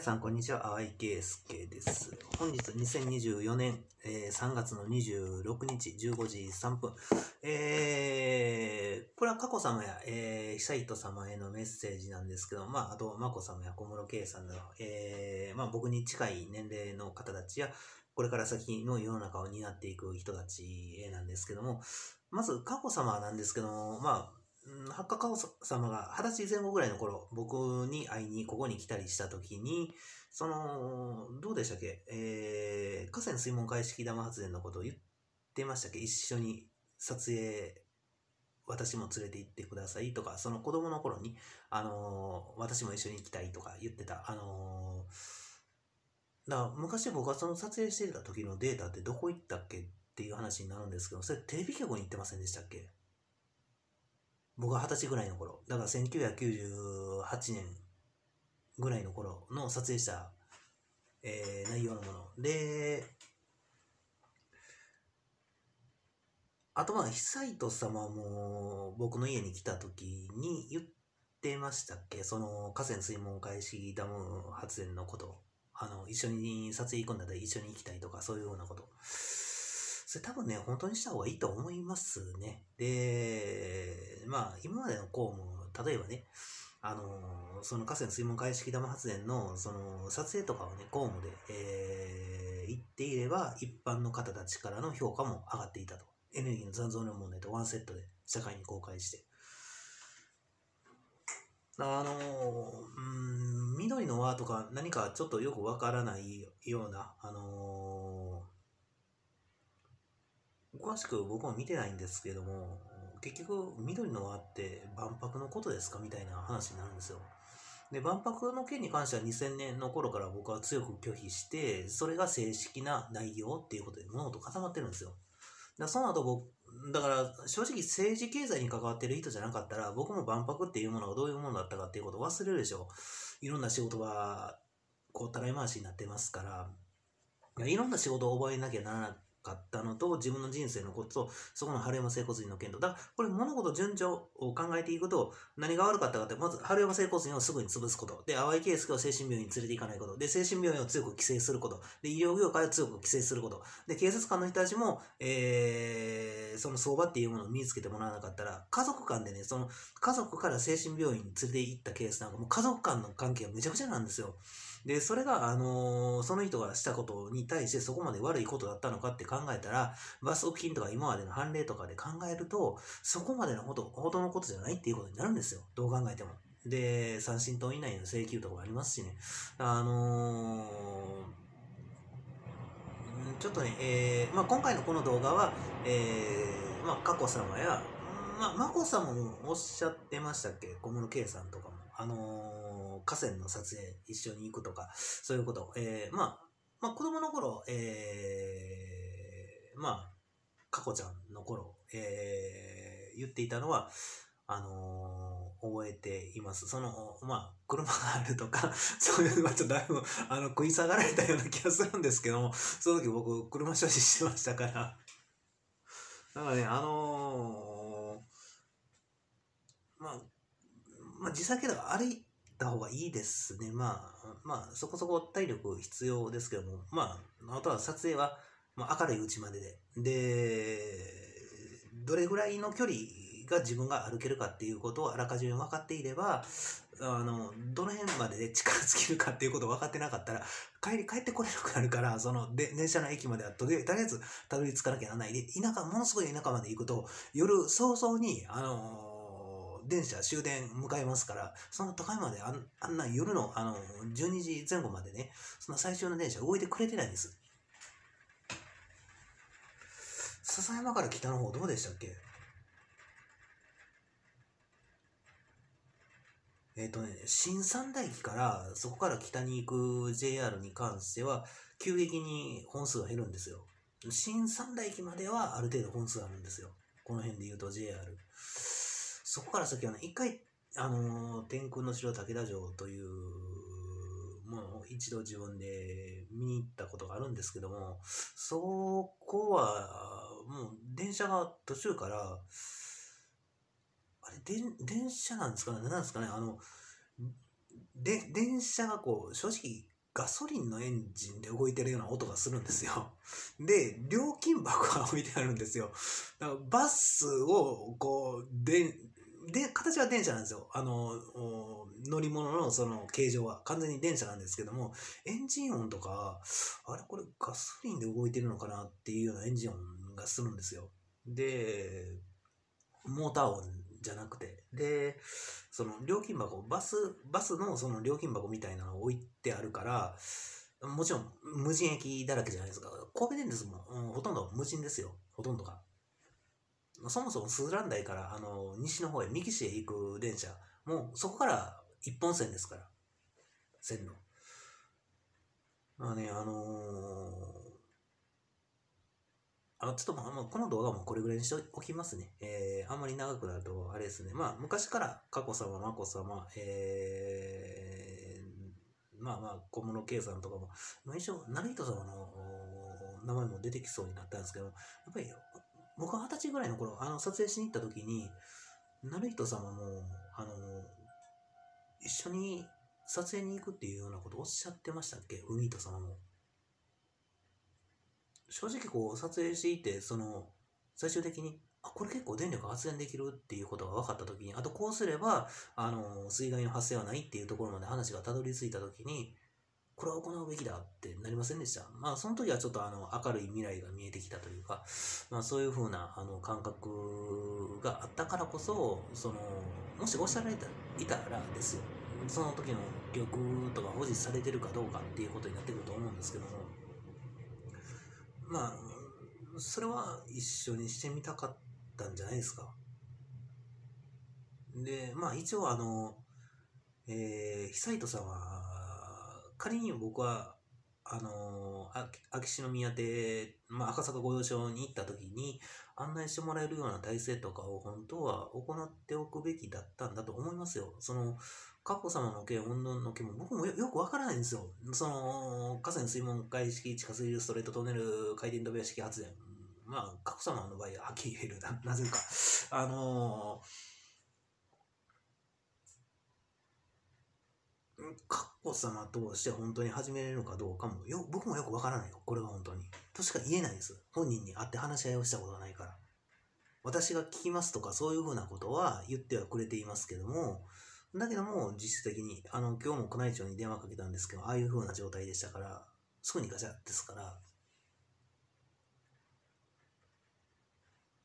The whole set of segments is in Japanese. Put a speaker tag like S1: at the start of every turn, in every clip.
S1: 皆さん、こんにちは。淡井圭介です。本日、2024年、えー3月の26日、15時3分。えー、これは佳子様や、えー、久人様へのメッセージなんですけど、まあ、あと、眞子様や小室圭さんなど、えー、まあ、僕に近い年齢の方たちや、これから先の世の中を担っていく人たちなんですけども、まず、佳子様なんですけども、まあ、うん八花佳子様が二十歳前後ぐらいの頃、僕に会いにここに来たりした時に、その、どうでしたっけ？えー、河川水門開式玉発電のことを言ってましたっけ？一緒に撮影、私も連れて行ってくださいとか、その子供の頃に、あのー私も一緒に行きたいとか言ってた。あのーだから昔僕がその撮影してた時のデータってどこ行ったっけ？っていう話になるんですけど、それテレビ局に行ってませんでしたっけ？僕が二十歳ぐらいの頃、だから1998年ぐらいの頃の撮影した、えー内容のもの。で、あとまあ、久人様も僕の家に来た時に言ってましたっけ？その河川水門開始ダム発電のこと。あの、一緒に撮影行くんだったら一緒に行きたいとか、そういうようなこと。それ多分ね、本当にした方がいいと思いますね。で、まあ、今までの公務、例えばね、あの、その河川水門開式ダム発電の、その、撮影とかをね、公務で、えー、行っていれば、一般の方たちからの評価も上がっていたと。エネルギーの残存量問題とワンセットで社会に公開して。あの、うん、緑の輪とか何かちょっとよくわからないような、あの詳しく僕も見てないんですけども、結局、緑の輪って万博のことですかみたいな話になるんですよ。で、万博の件に関しては2000年の頃から僕は強く拒否して、それが正式な内容っていうことで物事固まってるんですよ。だからその後僕、だから正直政治経済に関わってる人じゃなかったら、僕も万博っていうものがどういうものだったかっていうことを忘れるでしょう。いろんな仕事が、こう、たらい回しになってますから、いやいろんな仕事を覚えなきゃならなかったのと、自分の人生のことと、そこの春山整骨院の件と、だからこれ物事順序を考えていくと、何が悪かったかって、まず春山整骨院をすぐに潰すこと、で、淡井圭介を精神病院に連れて行かないこと、で、精神病院を強く規制すること、で、医療業界を強く規制すること、で、警察官の人たちも、えー、その相場っていうものを身につけてもらわなかったら、家族間でね、その、家族から精神病院に連れて行ったケースなんかもう家族間の関係がめちゃくちゃなんですよ。で、それが、あのーその人がしたことに対してそこまで悪いことだったのかって考えたら、罰則金とか今までの判例とかで考えると、そこまでのほど、ほどのことじゃないっていうことになるんですよ。どう考えても。で、三振等以内の請求とかありますしね。あのーちょっとね、えーまあ、今回のこの動画は、えーまあ、佳子様や、まあ、眞子さまもおっしゃってましたっけ？小室圭さんとかも。あのー河川の撮影一緒に行くとか、そういうこと。えーまあ、まあ、子供の頃、えーまあ、佳子ちゃんの頃、えー言っていたのは、あのー覚えています。その、まあ、車があるとか、そういうのはちょっとだいぶ、あの、食い下がられたような気がするんですけども、その時僕、車所持してましたから。だからね、あのーまあ、まあ、実際けど歩いた方がいいですね。まあ、まあ、そこそこ体力必要ですけども、まあ、あとは撮影は、まあ、明るいうちまでで。で、どれぐらいの距離が自分が歩けるかっていうことをあらかじめ分かっていれば、あの、どの辺までで力尽きるかっていうことを分かってなかったら、帰り、帰ってこれなくなるから、その、で、電車の駅まではとりあえず、たどり着かなきゃならない。で、田舎、ものすごい田舎まで行くと、夜早々に、あの電車終電迎えますから、その都会まであんあんな夜の、あの12時前後までね、その最終の電車動いてくれてないんです。笹山から北の方どうでしたっけ？えっ、とね、新三大駅からそこから北に行く JR に関しては、急激に本数が減るんですよ。新三大駅まではある程度本数あるんですよ。この辺で言うと JR。そこから先はね、一回、あのー天空の城武田城というものを一度自分で見に行ったことがあるんですけども、そこは、もう電車が途中から、あれ、電電車なんですかね？なんですかね？あの、で、電車がこう、正直、ガソリンのエンジンで動いてるような音がするんですよ。で、料金箱が置いてあるんですよ。だからバスを、こう、で、で、形は電車なんですよ。あの、乗り物のその形状は完全に電車なんですけども、エンジン音とか、あれこれガソリンで動いてるのかなっていうようなエンジン音がするんですよ。で、モーター音じゃなくて、で、その料金箱、バス、バスのその料金箱みたいなのを置いてあるから、もちろん無人駅だらけじゃないですか。神戸電鉄も、うん、ほとんど無人ですよ。ほとんどが。そもそもスズラン台からあの西の方へ、三木市へ行く電車、もうそこから一本線ですから、線路。まあね、あのー、あちょっとまあ、この動画もこれぐらいにしておきますね。えー、あんまり長くなると、あれですね。まあ、昔から佳子さま、眞子さま、えー、まあまあ、小室圭さんとかも、まあ、一応、成人様の名前も出てきそうになったんですけど、やっぱり僕は二十歳ぐらいの頃、あの、撮影しに行った時に、成人様も、あの、一緒に撮影に行くっていうようなことをおっしゃってましたっけ？海人様も。正直こう、撮影していて、その、最終的に、あ、これ結構電力発電できるっていうことが分かった時に、あとこうすれば、あの、水害の発生はないっていうところまで話がたどり着いた時に、これは行うべきだってなりませんでした？まあ、その時はちょっとあの明るい未来が見えてきたというか、まあ、そういうふうなあの感覚があったからこそ、その、もしおっしゃられていたらですよ、その時の記憶とか保持されてるかどうかっていうことになってくると思うんですけども、まあ、それは一緒にしてみたかったんじゃないですか。で、まあ一応あの、えー、久糸さんは仮に僕は、あのー、秋篠宮邸、まあ、赤坂御用所に行った時に案内してもらえるような体制とかを本当は行っておくべきだったんだと思いますよ。その、佳子様の件、温度の件も僕もよくわからないんですよ。その、河川水門開式地下水流ストレートトンネル回転飛び屋式発電。まあ、佳子様の場合ははっきり言えるな、なぜか。あのーカッコ様として本当に始めれるのかどうかもよ、僕もよくわからないよ。これは本当に。としか言えないです。本人に会って話し合いをしたことがないから。私が聞きますとかそういうふうなことは言ってはくれていますけども、だけども実質的に、あの、今日も宮内庁に電話かけたんですけど、ああいうふうな状態でしたから、すぐにガチャですから。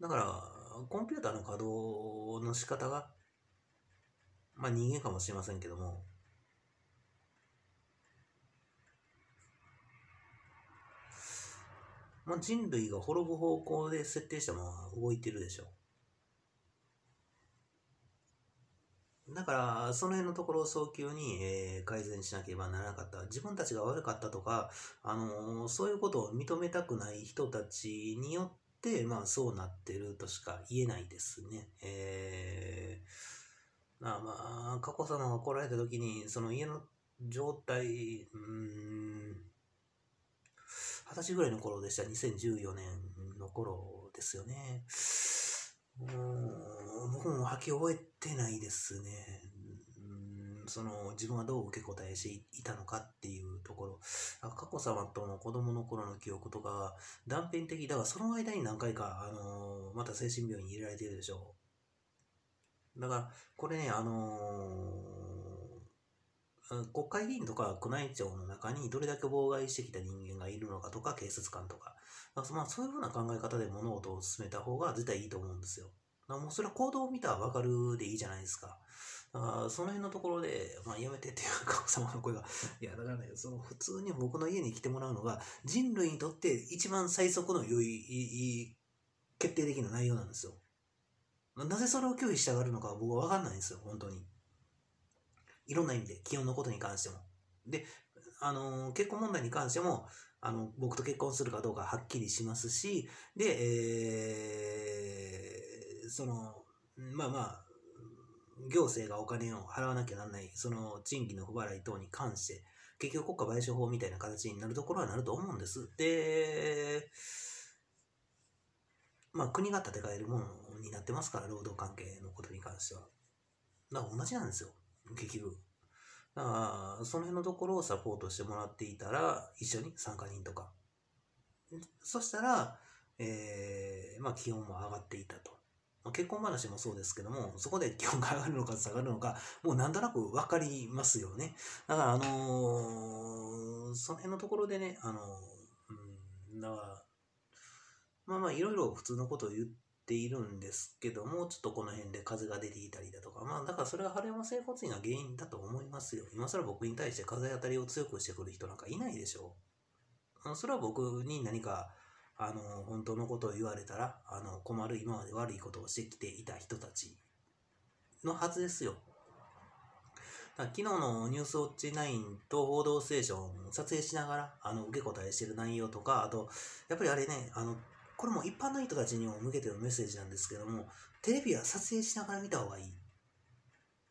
S1: だから、コンピューターの稼働の仕方が、まあ人間かもしれませんけども、まあ、人類が滅ぶ方向で設定したまま動いてるでしょう。だから、その辺のところを早急に、えー、改善しなければならなかった。自分たちが悪かったとか、あのー、そういうことを認めたくない人たちによって、まあ、そうなってるとしか言えないですね。えー、まあまあ、佳子さまが来られた時に、その家の状態、うん、歳ぐらいの頃でした。2014年の頃ですよね。うん僕も履き終えてないですね。その自分はどう受け答えしていたのかっていうところ。佳子さまとの子供の頃の記憶とか断片的だが、その間に何回か、あのまた精神病院に入れられてるでしょう。だから、これね、あの国会議員とか宮内庁の中にどれだけ妨害してきた人間がいるのかとか、警察官とか、まあ、そういうふうな考え方で物事を進めた方が絶対いいと思うんですよ。だからもうそれは行動を見たらわかるでいいじゃないですか。あその辺のところで、まあ、やめてっていうか、様の声が、いや、だからね、その普通に僕の家に来てもらうのが、人類にとって一番最速の良い、決定的な内容なんですよ。なぜそれを拒否したがるのか僕はわかんないんですよ、本当に。いろんな意味で、気温のことに関しても。で、あのー、結婚問題に関しても、あの、僕と結婚するかどうかはっきりしますし、で、えー、その、まあまあ、行政がお金を払わなきゃなんない、その賃金の不払い等に関して、結局国家賠償法みたいな形になるところはなると思うんです。で、まあ国が建て替えるものになってますから、労働関係のことに関しては。だから同じなんですよ。結局。だから、その辺のところをサポートしてもらっていたら、一緒に参加人とか。そしたら、えーまあ、気温も上がっていたと。まあ、結婚話もそうですけども、そこで気温が上がるのか下がるのか、もうなんとなく分かりますよね。だから、あのーその辺のところでね、あのーうん、だから、まあまあ、いろいろ普通のことを言ってているんですけども、ちょっとこの辺で風が出ていたりだとか、まあ、だからそれは春山整骨院が原因だと思いますよ。今更僕に対して風当たりを強くしてくる人なんかいないでしょう。それは僕に何か、あの、本当のことを言われたら、あの、困る今まで悪いことをしてきていた人たちのはずですよ。昨日のニュースウォッチ9と報道ステーション撮影しながら、あの、受け答えしてる内容とか、あと、やっぱりあれね、あの、これも一般の人たちにも向けてのメッセージなんですけども、テレビは撮影しながら見た方がいい。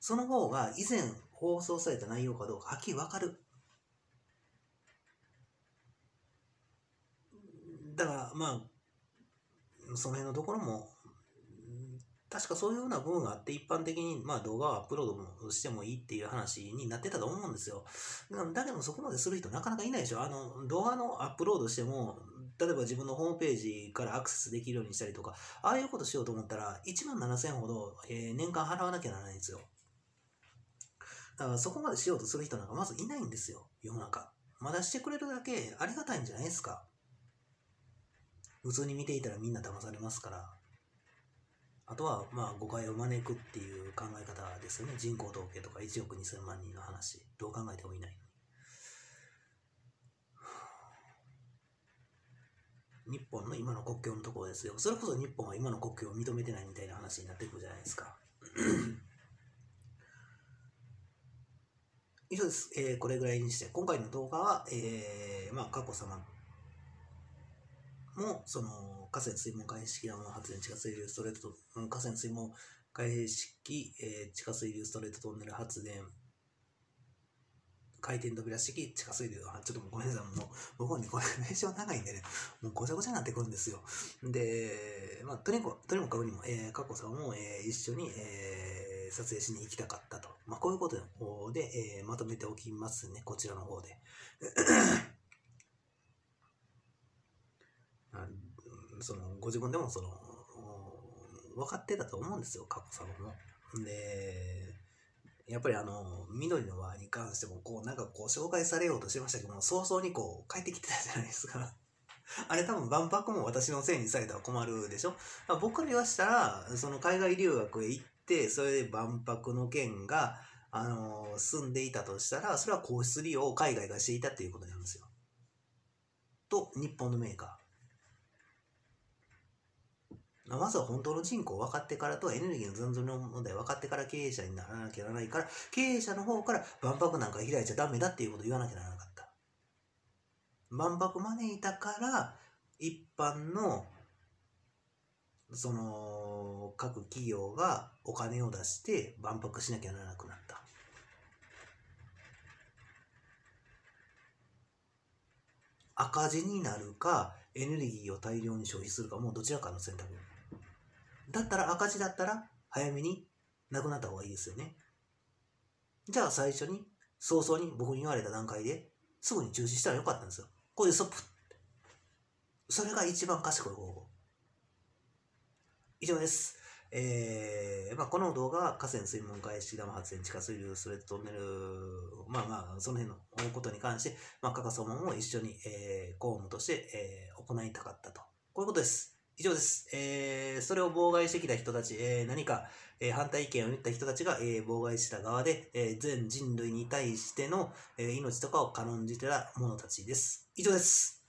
S1: その方が以前放送された内容かどうかはっきりわかる。だから、まあ、その辺のところも、確かそういうような部分があって、一般的に、まあ、動画をアップロードもしてもいいっていう話になってたと思うんですよ。だだけど、そこまでする人なかなかいないでしょ。あの、動画のアップロードしても、例えば自分のホームページからアクセスできるようにしたりとか、ああいうことしようと思ったら、1万7000ほど、えー年間払わなきゃならないんですよ。だから、そこまでしようとする人なんかまずいないんですよ、世の中。まだしてくれるだけありがたいんじゃないですか。普通に見ていたらみんな騙されますから。あとは、まあ、誤解を招くっていう考え方ですよね。人口統計とか1億2000万人の話。どう考えてもいないのに。日本の今の国境のところですよ。それこそ日本は今の国境を認めてないみたいな話になってくるじゃないですか。以上です。えーこれぐらいにして、今回の動画は、えーまあ、佳子さまも、その、河川水門開式ダム発電地下水流ストレートと、河川水門開式、えー地下水流ストレートトンネル発電、回転扉式地下水流、ちょっともうごめんなさい、もう、僕はね、これ名称長いんでね、もうごちゃごちゃになってくるんですよ。で、まあ、とにかく、とにもかくにも、えー、佳子さんも、えー一緒に、えー撮影しに行きたかったと。まあ、こういうことで、えーまとめておきますね、こちらの方で。そのご自分でもその分かってたと思うんですよ、佳子さまも。で、やっぱりあの、緑の輪に関しても、こう、なんかこう、紹介されようとしてましたけども、早々にこう、帰ってきてたじゃないですか。あれ多分万博も私のせいにされたら困るでしょ？僕から言わしたら、その海外留学へ行って、それで万博の件が、あの、住んでいたとしたら、それは皇室利用を海外がしていたっていうことなんですよ。と、日本のメーカーー。まずは本当の人口を分かってからとエネルギーの残存の問題分かってから経営者にならなきゃならないから、経営者の方から万博なんか開いちゃダメだっていうことを言わなきゃならなかった。万博招いたから、一般の、その、各企業がお金を出して万博しなきゃならなくなった。赤字になるか、エネルギーを大量に消費するか、もうどちらかの選択。だったら赤字だったら、早めになくなった方がいいですよね。じゃあ最初に、早々に僕に言われた段階で、すぐに中止したらよかったんですよ。これでストップ。それが一番賢い方法。以上です。えーまあ、この動画は河川水門開式ダム発電地下水流スレートトンネル、まあまあ、その辺のことに関して、まあ、カカソモンも一緒に、えー公務として、えー行いたかったと。こういうことです。以上です。えーそれを妨害してきた人たち、えー何か、えー反対意見を言った人たちが、えー妨害した側で、えー全人類に対しての、えー命とかを軽んじてた者たちです。以上です。